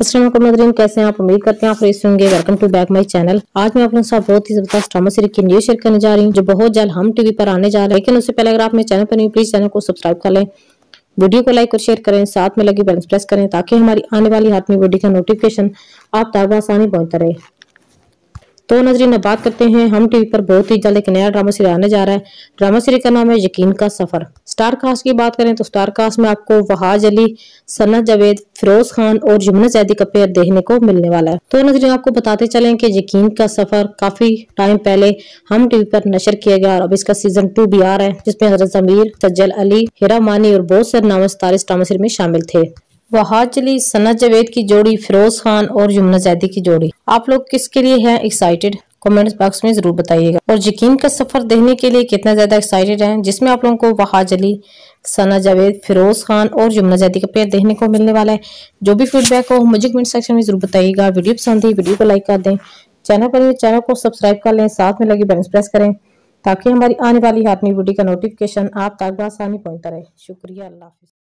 असलम कैसे हैं आप उम्मीद करते हैं आप फ्रेश होंगे? Welcome to back my channel आज मैं आप लोगों के साथ बहुत ही ज़बरदस्त ड्रामा सीरीज़ की न्यूज़ शेयर करने जा रही हूँ, जो बहुत जल्द हम टीवी पर आने जा रहे हैं। लेकिन उससे पहले अगर आप मेरे चैनल पर नहीं प्लीज़ चैनल को सब्सक्राइब कर लें। वीडियो को लाइक और शेयर करें, साथ में लगी बैलेंस प्रेस करें, ताकि हमारी आने वाली हाथ में वीडियो का नोटिफिकेशन आप तक आसानी पहुँचता रहे तो नजरीन बात करते हैं। हम टीवी पर बहुत ही जल्द एक नया ड्रामा सीरियल आने जा रहा है। ड्रामा सीरियल का नाम है यकीन का सफ़र। स्टार कास्ट की बात करें तो स्टार कास्ट में आपको वहाज अली, सन्नत जावेद, फिरोज खान और यमुना जैदी का पेयर देखने को मिलने वाला है। तो नजरीन आपको बताते चले की यकीन का सफ़र काफ़ी टाइम पहले हम टीवी पर नशर किया गया और अब इसका सीज़न टू भी आ रहा है, जिसमें हज़रत जमीर, सज्जल अली, हिरा मानी और बहुत से नाम तारे ड्रामा सीरियल में शामिल थे। वहाज अली सना जवेद की जोड़ी, फिरोज खान और यमुना जैदी की जोड़ी। आप लोग किसके लिए हैं एक्साइटेड कमेंट्स बॉक्स में ज़रूर बताइएगा। और यकीन का सफ़र देखने के लिए कितना ज़्यादा एक्साइटेड हैं, जिसमें आप लोगों को वहाज अली सना जावेद, फिरोज खान और यमुना जैदी का पेयर देखने को मिलने वाला है। जो भी फीडबैक हो, मुझे कमेंट सेक्शन में ज़रूर बताइएगा। वीडियो पसंद है वीडियो को लाइक कर दें। चैनल पर चैनल को सब्सक्राइब कर लें, साथ में लगी बेल प्रेस करें, ताकि हमारी आने वाली हाथ में वीडियो का नोटिफिकेशन आप तक आसानी पहुँचता रहे। शुक्रिया, अल्लाह